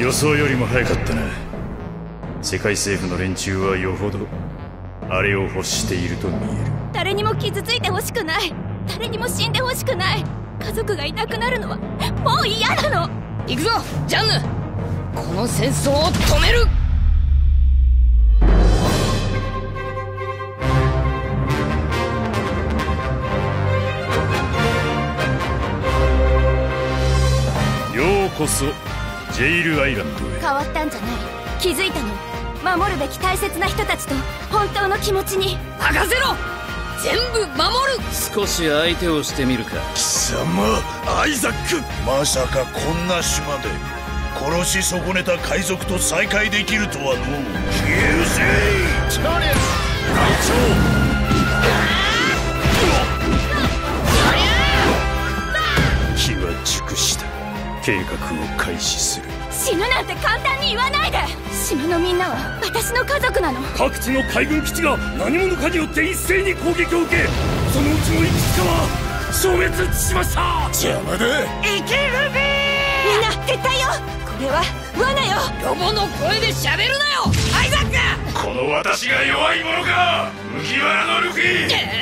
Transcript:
予想よりも早かったな。世界政府の連中はよほどあれを欲していると見える。誰にも傷ついてほしくない。誰にも死んでほしくない。家族がいなくなるのはもう嫌なの。行くぞジャンヌ。この戦争を止める。ようこそジェイルアイランドへ。変わったんじゃない。気づいたの。守るべき大切な人たちと本当の気持ちに。任せろ！全部守る！少し相手をしてみるか。貴様アイザックまさかこんな島で殺し損ねた海賊と再会できるとはの消え計画を開始する。死ぬなんて簡単に言わないで。島のみんなは私の家族なの。各地の海軍基地が何者かによって一斉に攻撃を受けそのうちのいくつかは消滅しました。邪魔だ。生きるべみんな撤退よ。これは罠よ。ロボの声で喋るなよ。アイザック。この私が弱いものか。麦わらのルフィ。えー